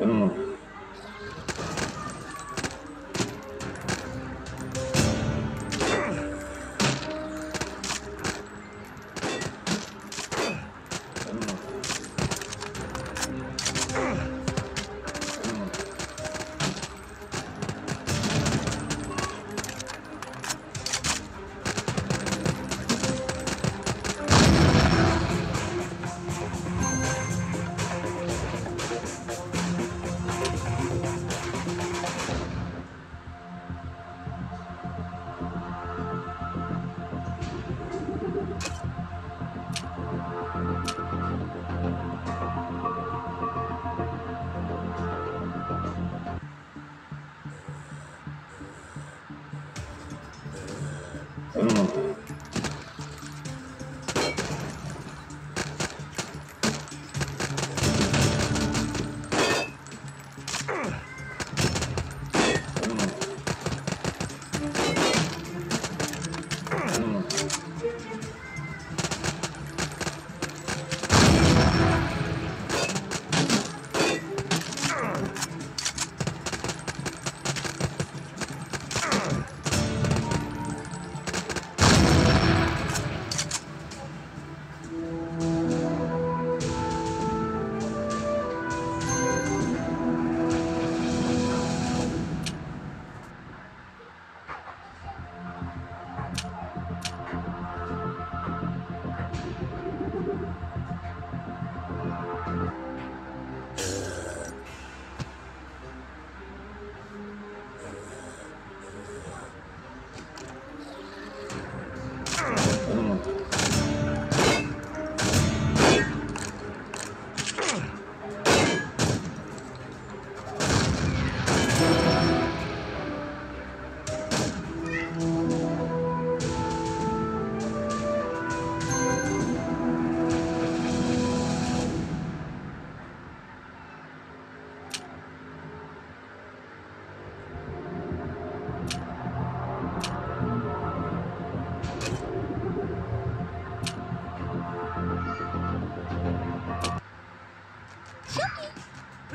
Mm.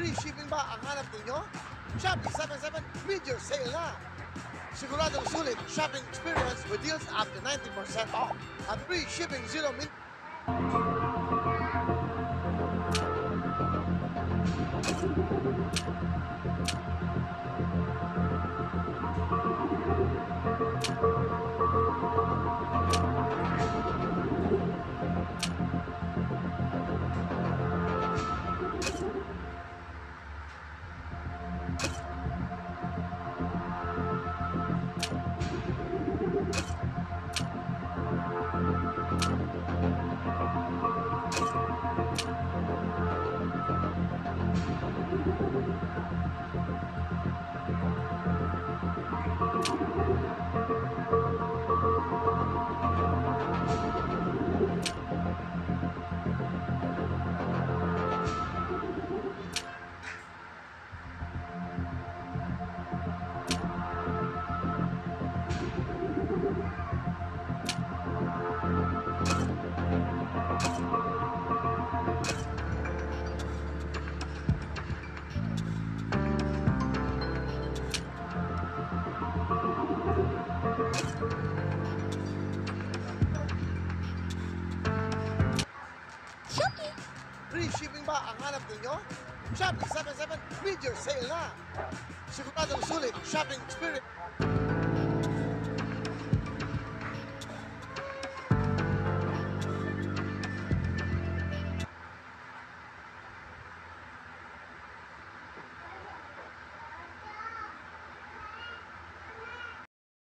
Free shipping ba ang hanap ninyo? Shopee 77 mid-year sale na! Siguradong sulit shopping experience with deals up to 90% off at free shipping zero min... Free shipping ba ang hanap ninyo? Shopee 77 mid-year sale na! Siguradong sulit shopping experience